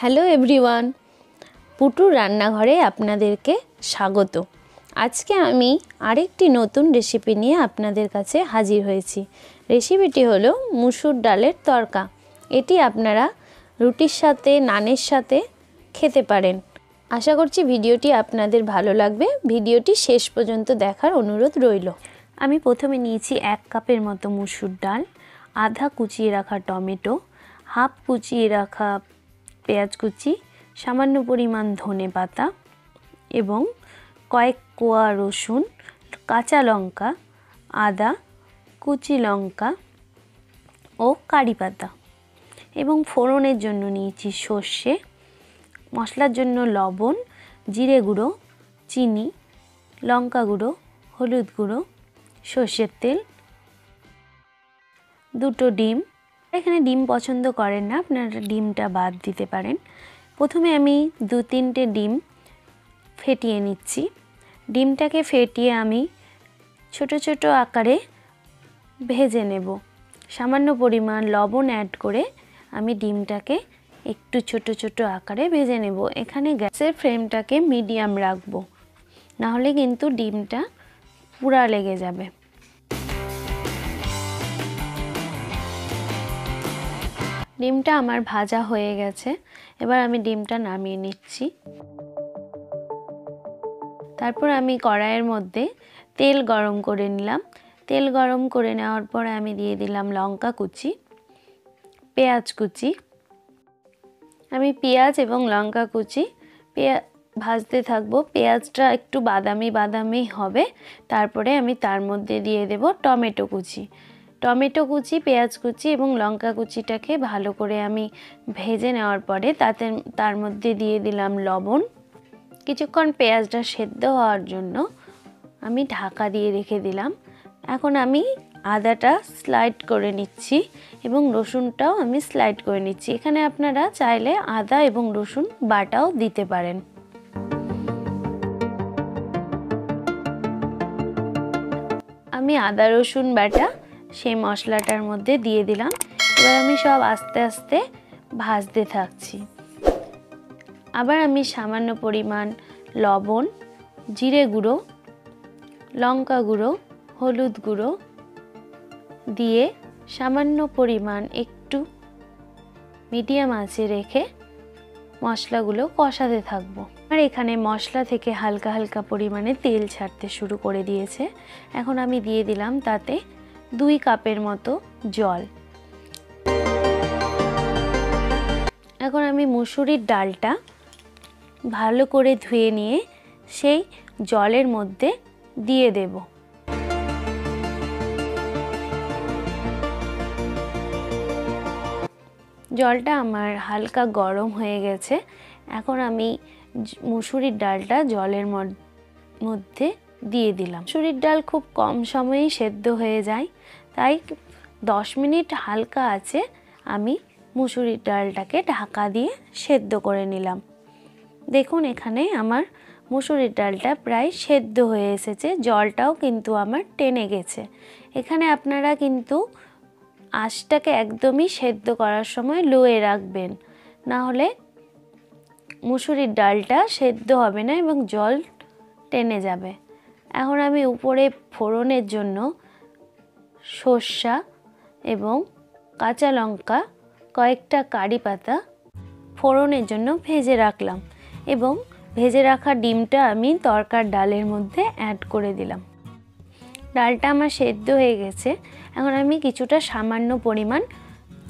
Hello everyone, পুটুর রান্নাঘরে আপনাদেরকে স্বাগত। আজকে আমি আরেকটি নতুন রেসিপি নিয়ে আপনাদের কাছে হাজির হয়েছি। রেসিপিটি হলো মুসুর ডালের তরকা। এটি আপনারা রুটির সাথে, নানের সাথে খেতে পারেন। আশা করছি ভিডিওটি আপনাদের ভালো লাগবে। ভিডিওটি শেষ পর্যন্ত দেখার অনুরোধ রইল। আমি প্রথমে নিয়েছি এক কাপের মতো মুসুর ডাল, আধা কুচিয়ে রাখা টমেটো, হাফ কুচিয়ে রাখা পেঁয়াজ কুচি, সামান্য পরিমাণ ধনে পাতা এবং কয়েক কোয়া রসুন, কাঁচা লঙ্কা, আদা, কুচি লঙ্কা ও কারি পাতা এবং ফোড়নের জন্য নিয়েছি সর্ষে, মশলার জন্য লবণ, জিরে গুঁড়ো, চিনি, লঙ্কা গুঁড়ো, হলুদ গুঁড়ো, সর্ষের তেল, দুটো ডিম এখানে ডিম পছন্দ করেন না, আপনারা ডিমটা বাদ দিতে পারেন। প্রথমে আমি দু তিনটে ডিম ফেটিয়ে নিচ্ছি। ডিমটাকে ফেটিয়ে আমি ছোট ছোট আকারে ভেজে নেব। সামান্য পরিমাণ লবণ অ্যাড করে আমি ডিমটাকে একটু ছোট ছোট আকারে ভেজে নেব। এখানে গ্যাসের ফ্লেমটাকে মিডিয়াম রাখব, নাহলে কিন্তু ডিমটা পুরা লেগে যাবে। ডিমটা আমার ভাজা হয়ে গেছে। এবার আমি ডিমটা নামিয়ে নিচ্ছি। তারপর আমি কড়াইয়ের মধ্যে তেল গরম করে নিলাম। তেল গরম করে নেওয়ার পর আমি দিয়ে দিলাম লঙ্কা কুচি, পেঁয়াজ কুচি। আমি পেঁয়াজ এবং লঙ্কা কুচি পেঁয়া, ভাজতে থাকব। পেঁয়াজটা একটু বাদামি বাদামি হবে। তারপরে আমি তার মধ্যে দিয়ে দেব টমেটো কুচি। টমেটো কুচি, পেঁয়াজ কুচি এবং লঙ্কা কুচিটাকে ভালো করে আমি ভেজে নেওয়ার পরে তাতে তার মধ্যে দিয়ে দিলাম লবণ। কিছুক্ষণ পেঁয়াজটা সেদ্ধ হওয়ার জন্য আমি ঢাকা দিয়ে রেখে দিলাম। এখন আমি আদাটা স্লাইড করে নিচ্ছি এবং রসুনটাও আমি স্লাইড করে নিচ্ছি। এখানে আপনারা চাইলে আদা এবং রসুন বাটাও দিতে পারেন। আমি আদা রসুন বাটা সেই মশলাটার মধ্যে দিয়ে দিলাম। এবার আমি সব আস্তে আস্তে ভাজতে থাকছি। আবার আমি সামান্য পরিমাণ লবণ, জিরে গুঁড়ো, লঙ্কা গুঁড়ো, হলুদ গুঁড়ো দিয়ে সামান্য পরিমাণ একটু মিডিয়াম আঁচে রেখে মশলাগুলো কষাতে থাকব। আর এখানে মশলা থেকে হালকা হালকা পরিমাণে তেল ছাড়তে শুরু করে দিয়েছে। এখন আমি দিয়ে দিলাম তাতে দুই কাপের মতো জল। এখন আমি মুসুরির ডালটা ভালো করে ধুয়ে নিয়ে সেই জলের মধ্যে দিয়ে দেব। জলটা আমার হালকা গরম হয়ে গেছে। এখন আমি মুসুরির ডালটা জলের মধ্যে দিয়ে দিলাম। মুসুরির ডাল খুব কম সময়েই সেদ্ধ হয়ে যায়, তাই দশ মিনিট হালকা আছে আমি মুসুরির ডালটাকে ঢাকা দিয়ে সেদ্ধ করে নিলাম। দেখুন এখানে আমার মুসুরির ডালটা প্রায় সেদ্ধ হয়ে এসেছে, জলটাও কিন্তু আমার টেনে গেছে। এখানে আপনারা কিন্তু আঁশটাকে একদমই সেদ্ধ করার সময় লোয়ে রাখবেন, না হলে মুসুরির ডালটা সেদ্ধ হবে না এবং জল টেনে যাবে। এখন আমি উপরে ফোড়নের জন্য সর্ষা এবং কাঁচা লঙ্কা, কয়েকটা কারি পাতা ফোড়নের জন্য ভেজে রাখলাম এবং ভেজে রাখা ডিমটা আমি তরকার ডালের মধ্যে অ্যাড করে দিলাম। ডালটা আমার সেদ্ধ হয়ে গেছে। এখন আমি কিছুটা সামান্য পরিমাণ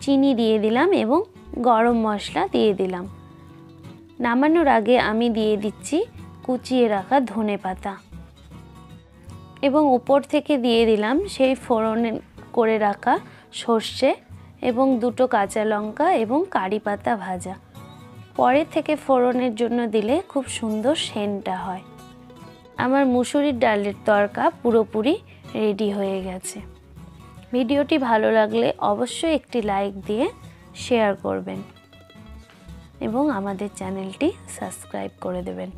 চিনি দিয়ে দিলাম এবং গরম মশলা দিয়ে দিলাম। নামানোর আগে আমি দিয়ে দিচ্ছি কুচিয়ে রাখা ধনে পাতা। এবং উপর থেকে দিয়ে দিলাম সেই ফোড়নে করে রাখা সর্ষে এবং দুটো কাঁচা লঙ্কা এবং কারি পাতা ভাজা। পরে থেকে ফোড়নের জন্য দিলে খুব সুন্দর সেন্টটা হয়। আমার মুসুরির ডালের তরকা পুরোপুরি রেডি হয়ে গেছে। ভিডিওটি ভালো লাগলে অবশ্যই একটি লাইক দিয়ে শেয়ার করবেন এবং আমাদের চ্যানেলটি সাবস্ক্রাইব করে দেবেন।